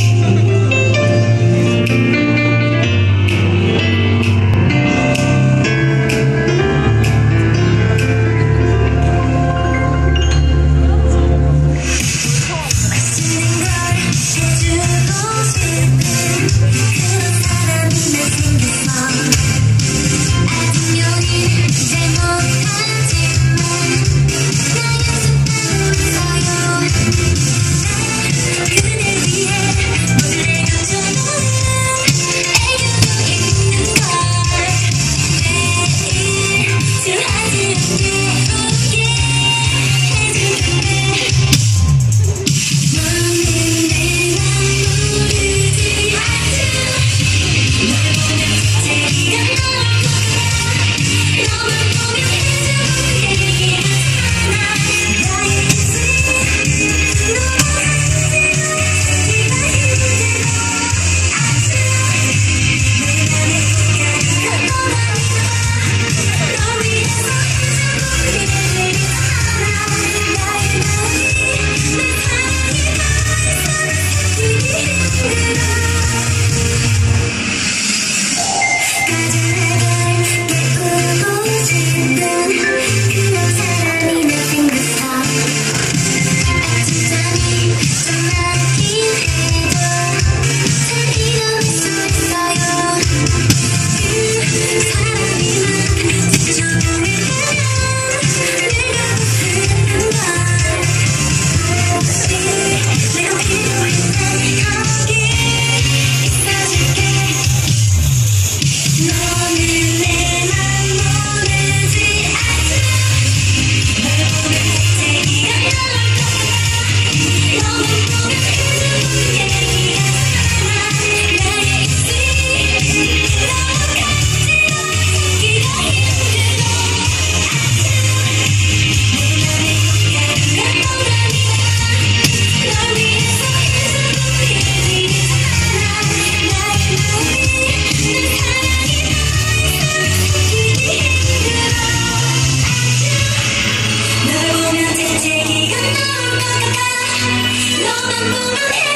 true. Yeah. 正義が何かとロマンと